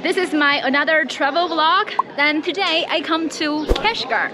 This is my another travel vlog. and today I come to Kashgar.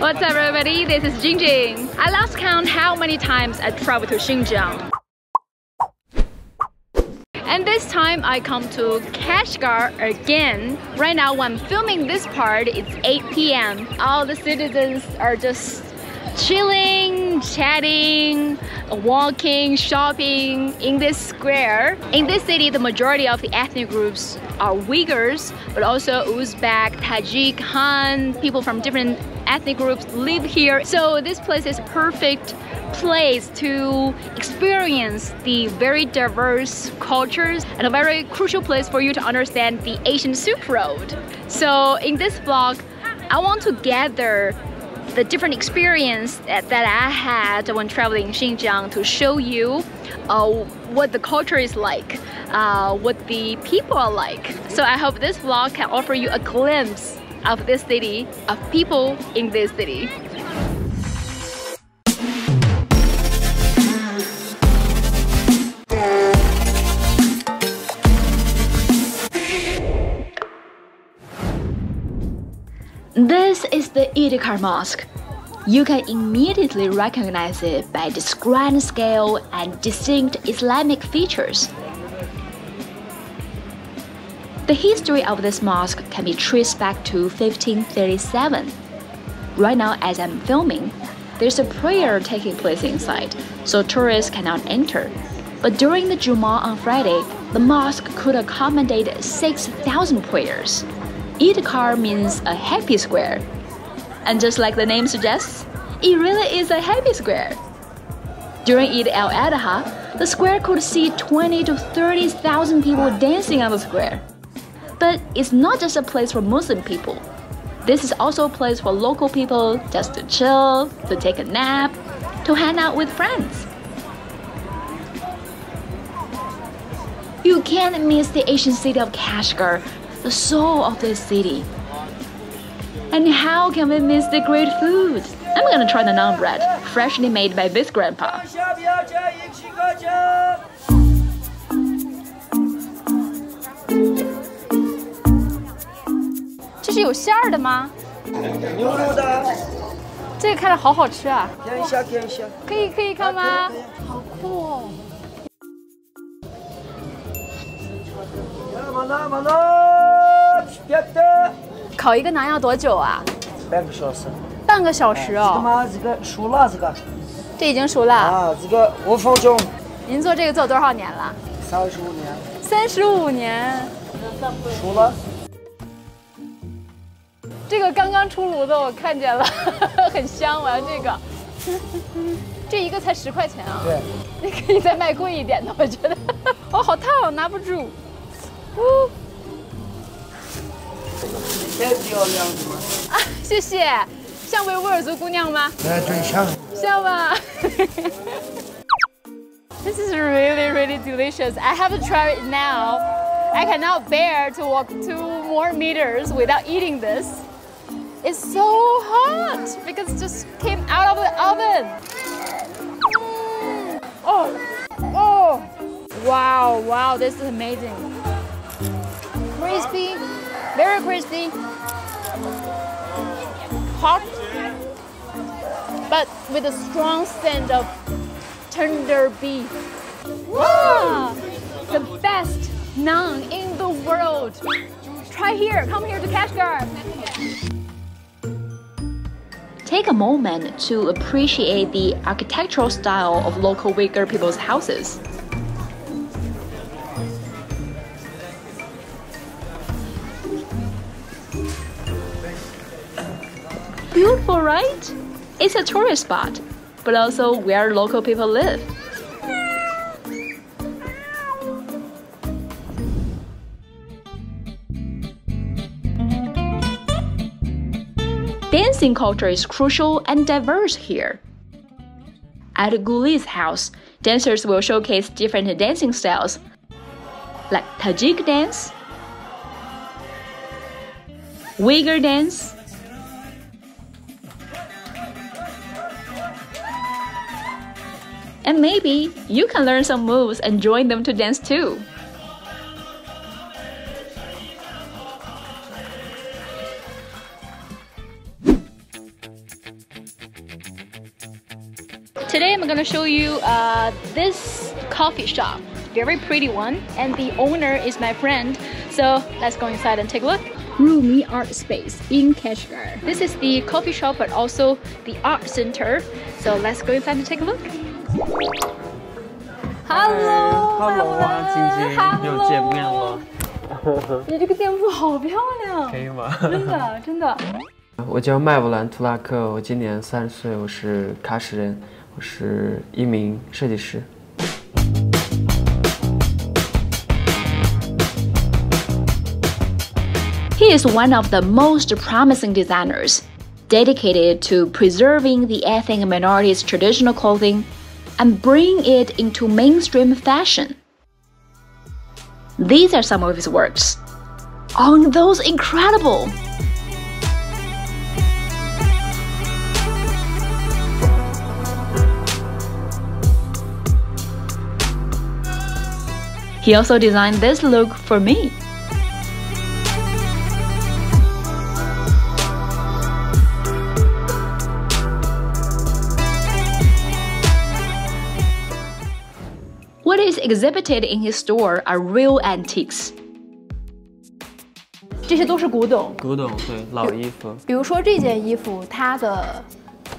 What's up everybody? This is Jingjing. I lost count how many times I traveled to Xinjiang. And this time I come to Kashgar again. Right now when I'm filming this part, it's 8 p.m. All the citizens are just chilling, chatting, walking, shopping in this square. In this city, the majority of the ethnic groups are Uyghurs, but also Uzbek, Tajik, Han, people from different ethnic groups live here. So this place is a perfect place to experience the very diverse cultures and a very crucial place for you to understand the Asian Silk Road. So in this vlog, I want to gather the different experience that, that I had when traveling Xinjiang to show you uh, what the culture is like, uh, what the people are like. So I hope this vlog can offer you a glimpse of this city, of people in this city. This is the Id Kah Mosque. You can immediately recognize it by its grand scale and distinct Islamic features. The history of this mosque can be traced back to 1537. Right now, as I'm filming, there's a prayer taking place inside, so tourists cannot enter. But during the Jummah on Friday, the mosque could accommodate 6,000 prayers. Id Kah means a happy square. And just like the name suggests, it really is a happy square. During Eid al-Adha, the square could see 20 to 30,000 people dancing on the square. But it's not just a place for Muslim people. This is also a place for local people just to chill, to take a nap, to hang out with friends. You can't miss the Asian city of Kashgar the soul of this city. And how can we miss the great food? I'm gonna try the naan bread, freshly made by this grandpa. 这是有馅儿的吗？牛肉的。这个看着好好吃啊！看一下，看一下。可以可以看吗？好酷哦！ 烤一个馕要多久啊？半个小时。半个小时哦。这个嘛，这个熟了，这个。这已经熟了。啊，这个五分钟。您做这个做多少年了？三十五年。三十五年。熟了。这个刚刚出炉的，我看见了，很香，我要这个。这一个才十块钱啊。对。你可以再卖贵一点的，我觉得。哦，好烫，拿不住。呜。太漂亮了！啊，谢谢。像维吾尔族姑娘吗？哎，真像。像吗？This is really, really delicious. I have to try it now. I cannot bear to walk two more meters without eating this. It's so hot because it just came out of the oven. Mm. Oh, oh, wow, wow, this is amazing. Very crispy, hot, but with a strong scent of tender beef. Wow, the best naan in the world. Try here, come here to Kashgar. Take a moment to appreciate the architectural style of local Uyghur people's houses. Beautiful, right? It's a tourist spot, but also where local people live. Dancing culture is crucial and diverse here. At Guli's house, dancers will showcase different dancing styles, like Tajik dance, Uyghur dance, And maybe you can learn some moves and join them to dance too. Today I'm gonna show you uh, this coffee shop, very pretty one, and the owner is my friend. So let's go inside and take a look. Rumi Art Space in Kashgar. This is the coffee shop, but also the art center. So let's go inside and take a look. Hello， Hello 啊，晶晶，又见面了，你这个店铺好漂亮可，以吗？真的真的。我叫麦布兰图拉克，我今年三十岁，我是喀什人，我是一名设计师。 He is one of the most promising designers, dedicated to preserving the ethnic minorities' traditional clothing and bring it into mainstream fashion. These are some of his works. Aren't those incredible? He also designed this look for me. Exhibited in his store are real antiques. 这些都是古董。古董对老衣服，比如说这件衣服，它的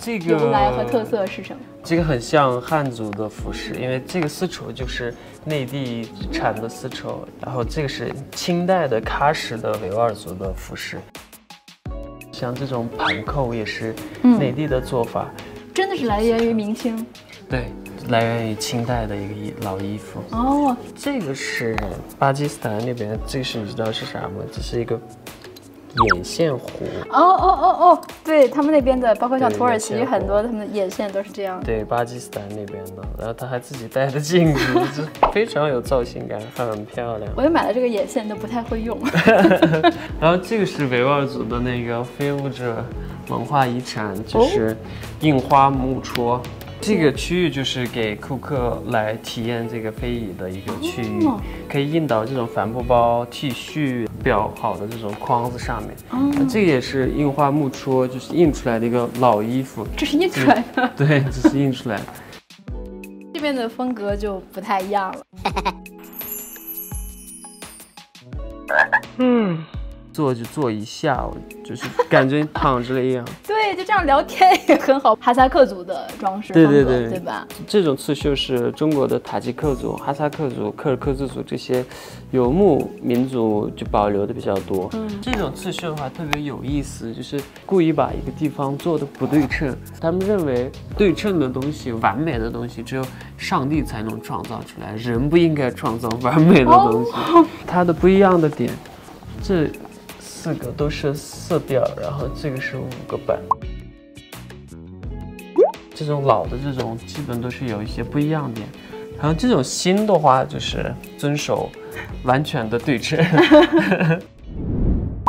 这个由来和特色是什么？这个很像汉族的服饰，因为这个丝绸就是内地产的丝绸，然后这个是清代的喀什的维吾尔族的服饰。像这种盘扣也是内地的做法，真的是来源于明清对，来源于清代的一个衣老衣服。哦。这个是巴基斯坦那边，这个是你知道是啥吗？这是一个眼线壶。哦哦哦哦，对他们那边的，包括像土耳其很多他们的眼线都是这样。对，巴基斯坦那边的，然后他还自己带的镜子，就非常有造型感，还很漂亮。我就买了这个眼线，都不太会用。然后这个是维吾尔族的那个非物质文化遗产，就是印花木戳。这个区域就是给顾客来体验这个非遗的一个区域，哦可以印到这种帆布包、T 恤、裱好的这种框子上面。那这个也是印花木戳，就是印出来的一个老衣服。这是印出来的，对，这是印出来的。这边的风格就不太一样了。坐就坐一下午，就是感觉躺着了一样。对，就这样聊天也很好。哈萨克族的装饰对，对对对吧？这种刺绣是中国的塔吉克族、哈萨克族、柯尔克孜族这些游牧民族就保留的比较多。嗯，这种刺绣的话特别有意思，就是故意把一个地方做的不对称。他们认为对称的东西、完美的东西只有上帝才能创造出来，人不应该创造完美的东西。它的不一样的点，这四个都是色调，然后这个是五个版。这种老的这种基本都是有一些不一样点，然后这种新的话就是遵守完全的对称。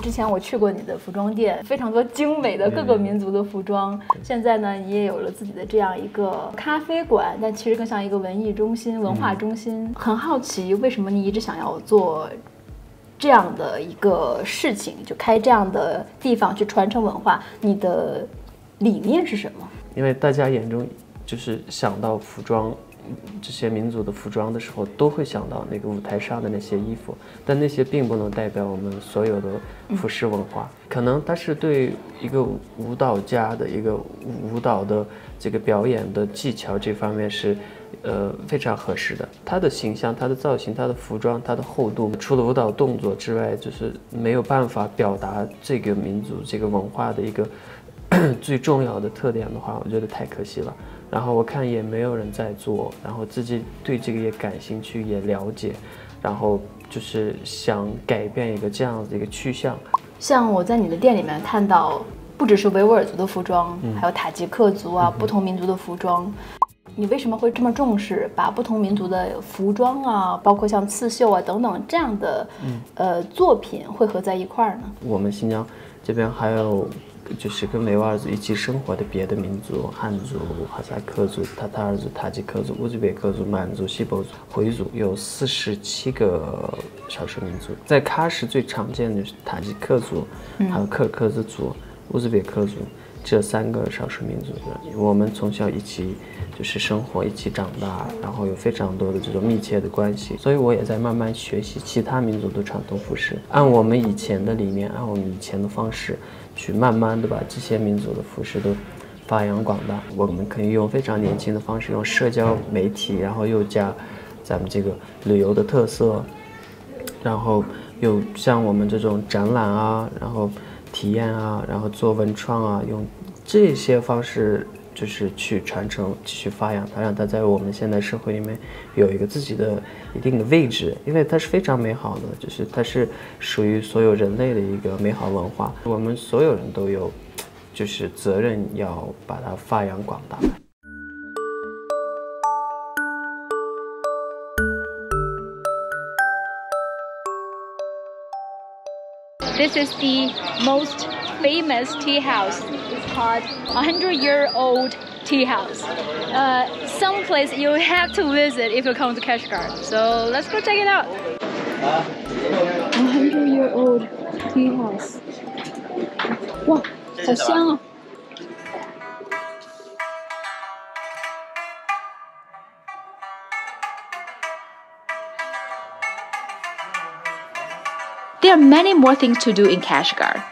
之前我去过你的服装店，非常多精美的各个民族的服装。现在呢，你也有了自己的这样一个咖啡馆，但其实更像一个文艺中心、文化中心。很好奇，为什么你一直想要做这样的一个事情，就开这样的地方去传承文化？你的理念是什么？因为大家眼中就是想到服装，这些民族的服装的时候，都会想到那个舞台上的那些衣服，但那些并不能代表我们所有的服饰文化。可能它是对一个舞蹈家的一个舞蹈的这个表演的技巧这方面是。呃，非常合适的。他的形象、他的造型、他的服装、他的厚度，除了舞蹈动作之外，就是没有办法表达这个民族、这个文化的一个 最重要的特点的话，我觉得太可惜了。然后我看也没有人在做，然后自己对这个也感兴趣，也了解，然后就是想改变一个这样子一个趋向。像我在你的店里面看到，不只是维吾尔族的服装，还有塔吉克族啊，不同民族的服装。你为什么会这么重视把不同民族的服装啊，包括像刺绣啊等等这样的、呃作品汇合在一块儿呢？我们新疆这边还有就是跟维吾尔族一起生活的别的民族，汉族、哈萨克族、塔塔尔族、塔吉克族、乌兹别克族、满族、锡伯族、回族，有四十七个少数民族。在喀什最常见的是塔吉克族，还有柯尔克孜族、乌兹别克族。这三个少数民族的，我们从小一起就是生活，一起长大，然后有非常多的这种密切的关系，所以我也在慢慢学习其他民族的传统服饰，按我们以前的理念，按我们以前的方式，去慢慢的把这些民族的服饰都发扬广大。我们可以用非常年轻的方式，用社交媒体，然后又加咱们这个旅游的特色，然后又像我们这种展览啊，然后。体验啊，然后做文创啊，用这些方式就是去传承、继续发扬它，让它在我们现代社会里面有一个自己的一定的位置，因为它是非常美好的，就是它是属于所有人类的一个美好文化，我们所有人都有就是责任要把它发扬光大。This is the most famous tea house. It's called 100 year old tea house. Uh, some place you have to visit if you come to Kashgar. So let's go check it out. 100 year old tea house. 哇，好香啊 ！There are many more things to do in Kashgar.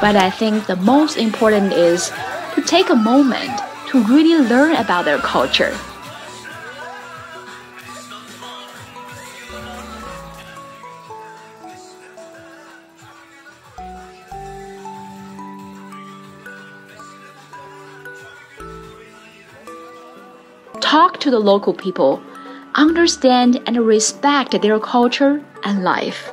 But I think the most important is to take a moment to really learn about their culture. Talk to the local people understand and respect their culture and life.